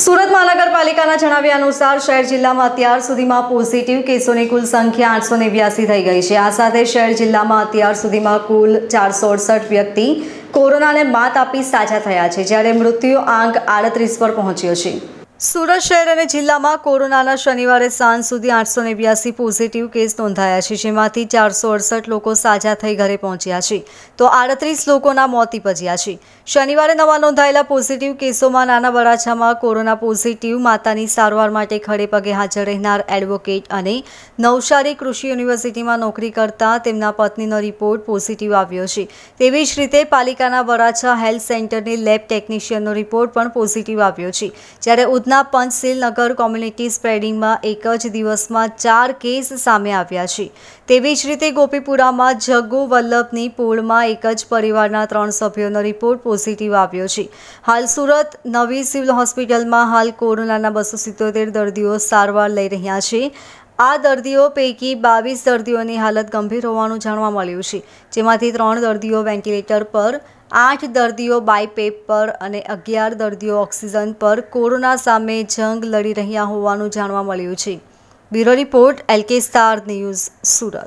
સુરત મહાનગરપાલિકાના જણાવ્યા અનુસાર શહેર જિલ્લામાં અત્યાર સુધીમાં પોઝિટિવ કેસોની કુલ સંખ્યા આઠસો નેવ્યાસી થઈ ગઈ છે. આ સાથે શહેર જિલ્લામાં અત્યાર સુધીમાં કુલ ચારસો અડસઠ વ્યક્તિ કોરોનાને માત આપી સાજા થયા છે, જ્યારે મૃત્યુ આંક આડત્રીસ પર પહોંચ્યો છે. સુરત શહેર અને જિલ્લામાં કોરોનાના શનિવારે સાંજ સુધી આઠસો નેવ્યાસી પોઝિટિવ કેસ નોંધાયા છે, જેમાંથી ચારસો અડસઠ લોકો સાજા થઈ ઘરે પહોંચ્યા છે. તો આડત્રીસ લોકોના મોત નિપજ્યા છે. શનિવારે નવા નોંધાયેલા પોઝિટિવ કેસોમાં નાના વરાછામાં કોરોના પોઝિટિવ, માતાની સારવાર માટે ખડે પગે હાજર રહેનાર એડવોકેટ અને નવસારી કૃષિ યુનિવર્સિટીમાં નોકરી કરતા તેમના પત્નીનો રિપોર્ટ પોઝિટિવ આવ્યો છે. તેવી જ રીતે પાલિકાના વરાછા હેલ્થ સેન્ટરની લેબ ટેકનિશિયનનો રિપોર્ટ પણ પોઝિટિવ આવ્યો છે. જ્યારે ઉધના પંચશીલ નગર કોમ્યુનિટી સ્પ્રેડિંગમાં એક જ દિવસમાં ચાર કેસ સામે આવ્યા છે. તેવી જ રીતે ગોપીપુરામાં જગ્ગુ વલ્લભની પૂળમાં એક જ પરિવારના ત્રણ સભ્યોનો રિપોર્ટ પોઝિટિવ આવ્યો છે. હાલ સુરત નવી સિવિલ હોસ્પિટલમાં હાલ કોરોનાના બસો સિત્તોતેર દર્દીઓ સારવાર લઈ રહ્યા છે. આ દર્દીઓ પૈકી બાવીસ દર્દીઓની હાલત ગંભીર હોવાનું જાણવા મળ્યું છે. જેમાંથી ત્રણ દર્દીઓ વેન્ટિલેટર પર આઠ દર્દીઓ બાયપેપ પર અને અગિયાર દર્દીઓ ઓક્સિજન પર કોરોના સામે જંગ લડી રહ્યા હોવાનું જાણવા મળ્યું છે. Bureau report LK star news Surat.